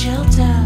shelter.